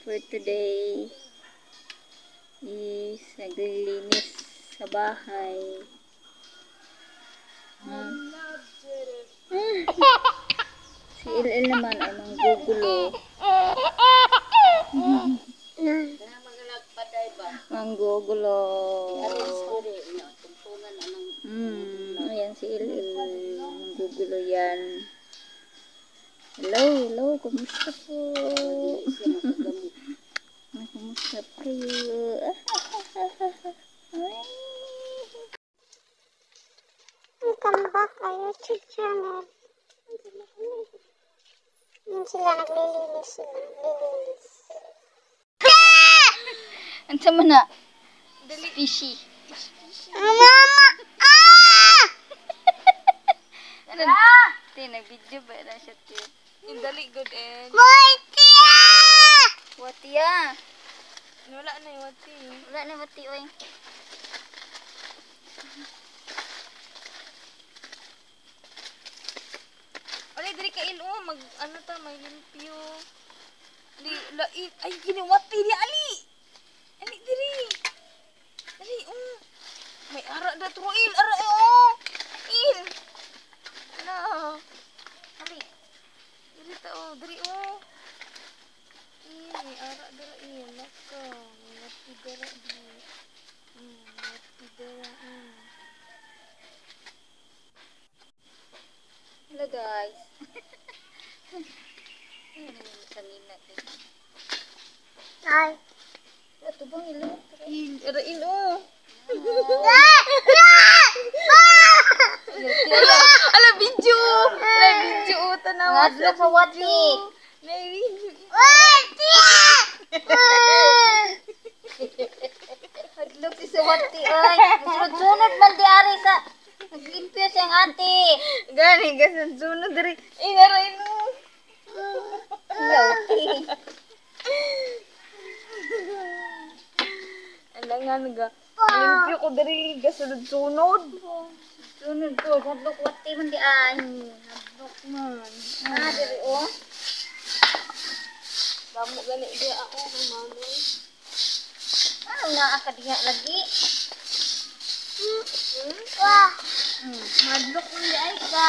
for today is naglilinis sa bahay. Ah. si LL naman ay manggugulo. Manggugulo. Hmm, ayan si LL. Manggugulo yan. Hello, hello, kumusta po? Kayo? Ay. Welcome back our YouTube channel. Yun sila naglilinis sila. Naglilinis. Ang sama na. Fishy. Mama! Ah! Ano? Te, nag-video ba na siya, te? Yung dali good and Boy, tiya! Wati ah. Wala na yung wati. Wala na wati, oy. Alay diri ka ilo mag ano ta may limpyo. Di la ay giniwati di ali. Ali diri. Dali um. May ara da truil ara eh oh. Il. Na. Ali. Diri ta oh diri oh. Il may ara dira il naka. Hmm, wati dira. Hmm. Hello, guys. Ayun, kanina, te. Ay. Ito bang ilo? Il ara il oh. Ah! Ilo, Ala video. Ala video tanawa. Ngadlo sa wati. May video. Boy, Sunod-sunod man di ari sa naglimpyo siyang ate. Gani gasan sunod diri. Inaray no. Hello, te. Alangan ga. Limpyo ko diri gasunod sunod. Sunod ko, hadlok wati man di ay. Hadlok man. Ah, diri, oh. Damo gani dia ako. Ano na akadiya lagi? Wah! Hmm. Hadlok man di ay ka.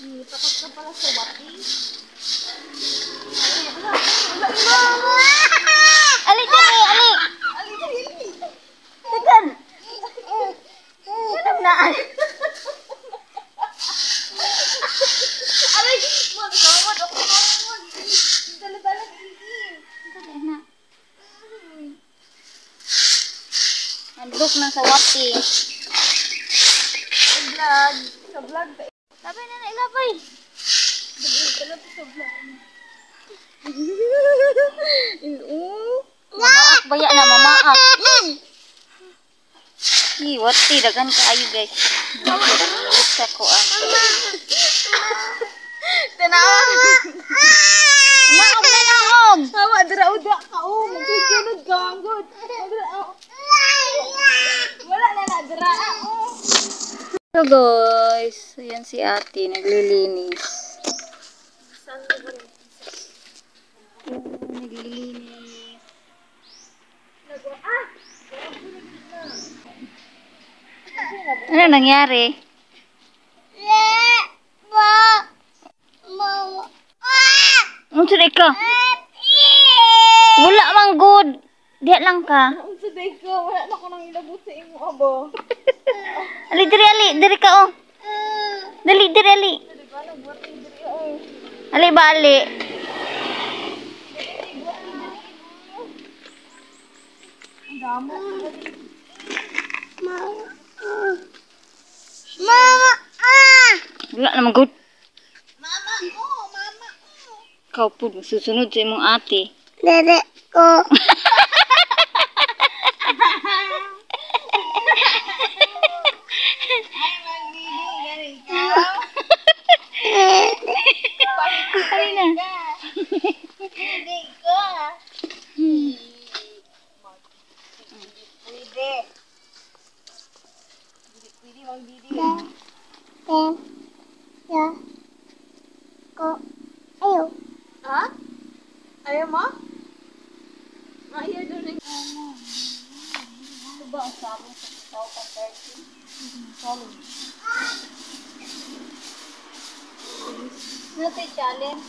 Ni takot ka pala sa wati. Ali, diri, ali. Ali diri. Tekan. Ano na? Aray, mo gawad ako gawad. Dala-dala diri. Dali na. Hadlok na sa wati. Sa vlog, sa vlog ta. Sabi na na ilapay. Dala to sa vlog. Mamaak baya na mamaak. Hi, wati dagan kaayo guys. Lut sa ko ah. Tanawa. Naog na naog. Hawa dira uda ka oh, magsusunod ka manggod. Dira oh. Wala So guys, ayan si ate naglilinis. Naglilinis. Ano nangyari? Unsa di ka? Wala mang good. Diha lang ka. Ang saday ko, wala na ko nang ilabot sa imo abo. Ali diri ali, diri ka oh. Dali diri ali. Ali ba ali? Mama! Ah! Wala namang good. Mama, oh, mama. Oh. Ikaw po, susunod sa imong ate. Dede ko. Didi, Mang Didi. Ya. Ya. Ya. Ko. Ayo. Ha? Ayo mo? Ayaw doon rin. Ito ba ang sabi sa ikaw compared to? Solid. Ano challenge?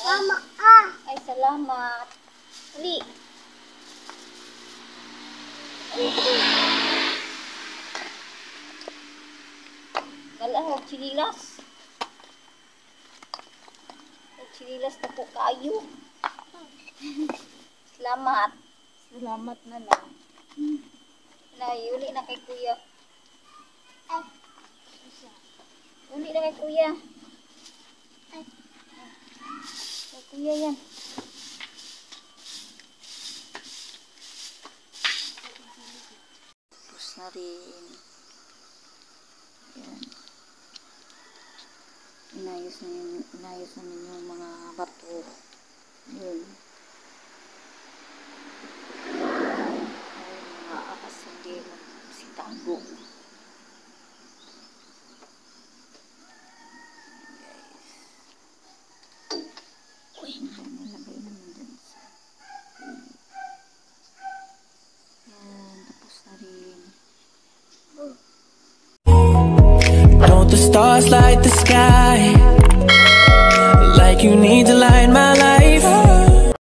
Mama, ah! Ay, salamat. Lee. Thank you. Wala ko, chinilas. Chinilas na po kayo. Salamat. Salamat na lang. Nay, uli na kay kuya. Ay. Uli na kay kuya. Ay. Kay kuya yan. Tapos na rin. Yan. Inayos na yun, inayos na ninyo yung mga bato. Yun. Ay, mga akas hindi magsitago. Stars light the sky? Like you need to light my life.